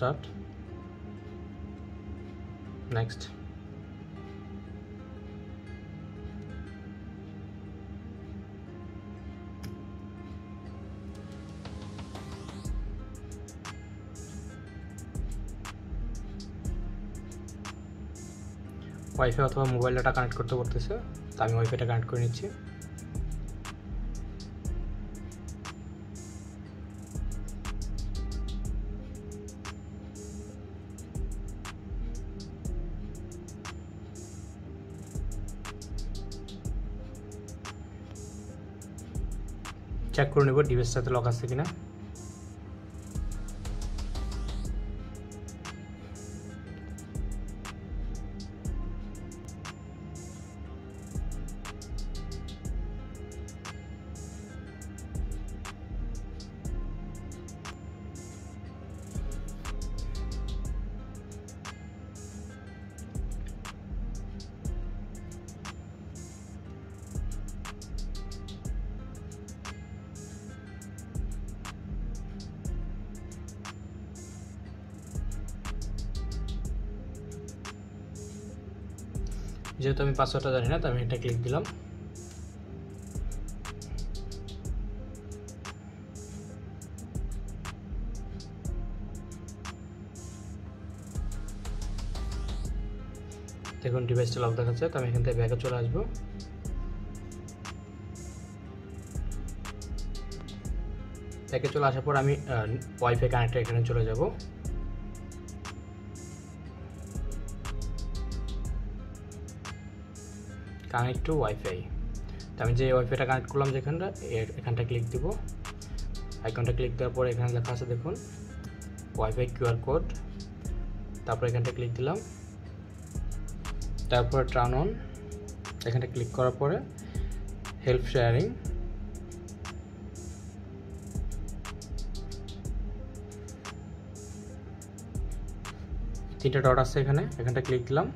Start next WiFi অথবা mobile data connect করতে করতেছে, তো আমি ওয়াইফাইটা কানেক্ট করে নিচ্ছি। চেক করে নেব ডিভাইসটাতে লক আছে কিনা। যেহেতু আমি পাসওয়ার্ডটা জানি না, তো আমি এটা ক্লিক দিলাম। দেখুন ডিভাইসটা লক দেখাচ্ছে, তো আমি এখান থেকে ব্যাগে চলে আসব। ব্যাগে চলে আসার পর আমি ওয়াইফাই কানেক্টর এখানে চলে যাব। কানেক্ট টু ওয়াইফাই তো আমি যে ওয়াইফাইটা কানেক্ট করলাম যেখানটা এখানটা ক্লিক দিব। আইকনটা ক্লিক দেওয়ার পর এখানে লেখা আছে দেখুন ওয়াইফাই কিউআর কোড তারপর এখানটা ক্লিক দিলাম। তারপর টার্ন অন এখানটা ক্লিক করার পরে হেল্প শেয়ারিং তিনটা ডট আছে এখানে, এখানটা ক্লিক দিলাম।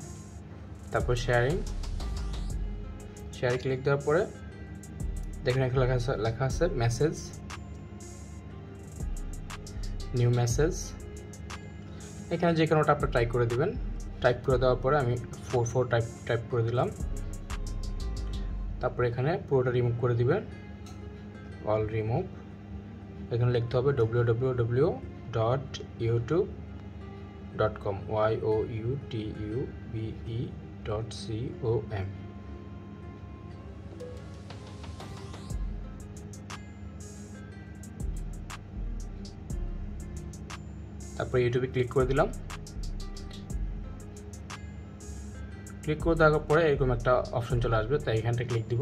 তারপর শেয়ারিং শেয়ারে ক্লিক দেওয়ার পরে দেখুন এখানে লেখা আছে লেখা আছে মেসেজ নিউ মেসেজ এখানে যে কোনোটা আপনি টাইপ করে দিবেন। টাইপ করে দেওয়ার পরে আমি ফোর ফোর টাইপ টাইপ করে দিলাম। তারপরে এখানে পুরোটা রিমুভ করে দিবেন। অল রিমুভ এখানে লিখতে হবে W W W dot YouTube dot com Y O U T U B E dot C O M তারপরে ইউটিউবে ক্লিক করে দিলাম। ক্লিক করে দেওয়ার পরে এরকম একটা অপশন চলে আসবে, তাই এখানটা ক্লিক দিব।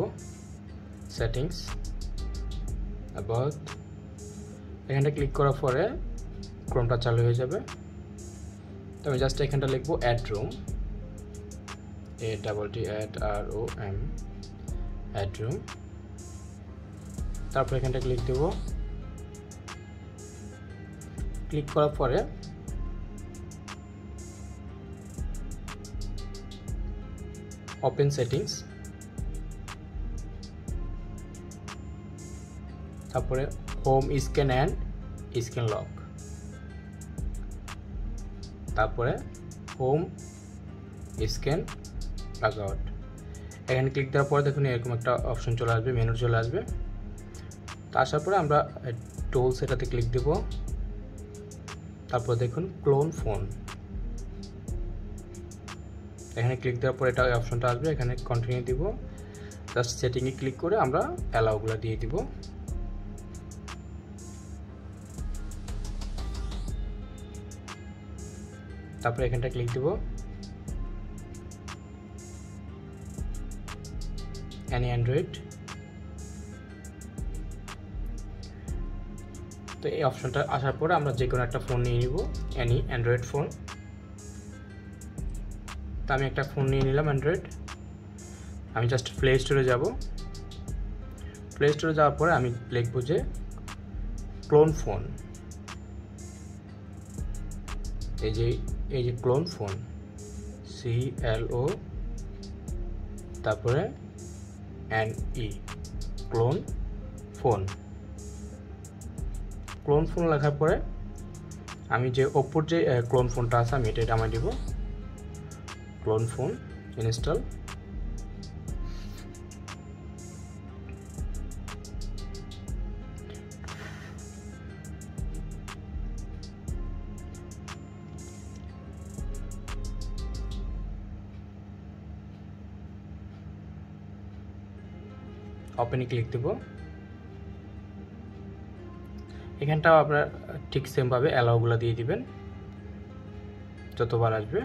সেটিংস অ্যাবাউট এখানটা ক্লিক করার পরে ক্রোমটা চালু হয়ে যাবে। তো আমি জাস্ট এখানটা লিখব add room A double T add R O M add room তারপর এখানটা ক্লিক দেবো। ক্লিক করার পরে ওপেন সেটিংস তারপরে home scan and scan lock তারপরে হোম স্ক্যান লগ আউট এখানে ক্লিক দেওয়ার পরে দেখুন এরকম একটা অপশন চলে আসবে মেনু চলে আসবে। তো আসার পরে আমরা টুলস এটাতে ক্লিক দেবো। তারপর দেখুন ক্লোন ফোন এখানে ক্লিক দেওয়ার পর এটা অপশনটা আসবে, এখানে কন্টিনিউ দিব। জাস্ট সেটিংয়ে ক্লিক করে আমরা অ্যালাউগুলো দিয়ে দিব। তারপরে এখানটা ক্লিক দিব। অ্যানি অ্যান্ড্রয়েড তো এই অপশনটা আসার পরে আমরা যে কোনো একটা ফোন নিয়ে নিব অ্যানি অ্যান্ড্রয়েড ফোন তো আমি একটা ফোন নিয়ে নিলাম অ্যান্ড্রয়েড আমি জাস্ট প্লে স্টোরে যাব। প্লে স্টোরে যাওয়ার পরে আমি লিখব যে ক্লোন ফোন এই যে এই যে clone phone C L O তারপরে N E clone phone clone phone লেখার পরে আমি যে ওপ্পোর যে ক্লোন ফোনটা আছে, আমি এটা নামাই দিব। Clone phone install. ওপেনে ক্লিক দেব। এখানটাও আপনার ঠিক সেমভাবে অ্যালাউগুলো দিয়ে দিবেন। যতবার আসবে।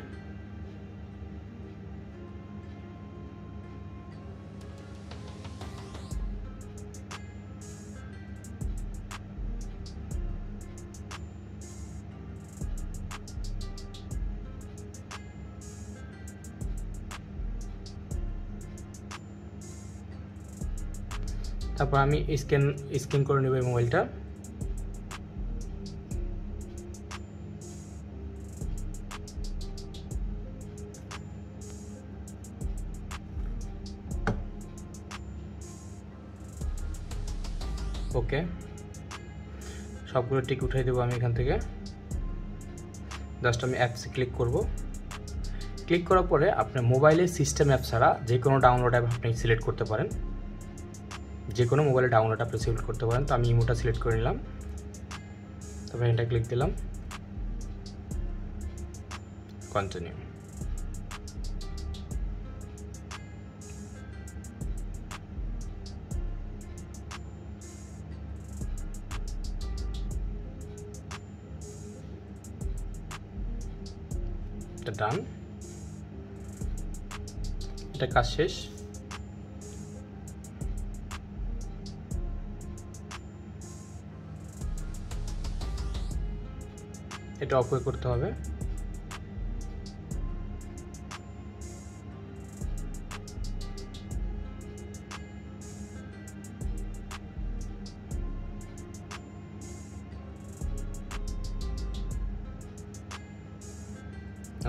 তারপর আমি স্ক্যান স্ক্যান করে নেব মোবাইলটা ওকে। সবগুলো টিক উঠাই দেবো আমি এখান থেকে। জাস্ট আমি অ্যাপসে ক্লিক করব। ক্লিক করার পরে আপনার মোবাইলের সিস্টেম অ্যাপ ছাড়া যে কোনো ডাউনলোড অ্যাপ আপনি সিলেক্ট করতে পারেন। যে কোনো মোবাইলে ডাউনলোড আপনি সিলেক্ট করতে পারেন। তো আমি ইমোটা সিলেক্ট করে নিলাম। তারপরে এটা ক্লিক দিলাম। কন্টিনিউ এটা ডান। এটা কাজ শেষ। এটা অপেক্ষা করতে হবে।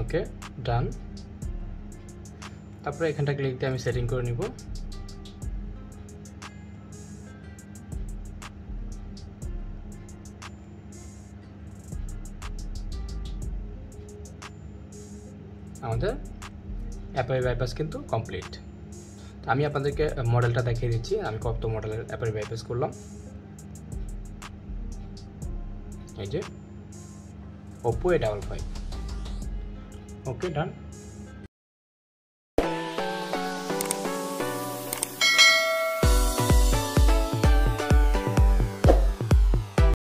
ওকে ডান তারপরে এখানটা ক্লিক দিয়ে আমি সেটিং করে নিব। আমাদের অ্যাপের বাইপাস কিন্তু কমপ্লিট আমি আপনাদেরকে মডেলটা দেখিয়ে দিচ্ছি। আমি কত মডেলের অ্যাপের বাইপাস করলাম। এই যে Oppo A double five okay done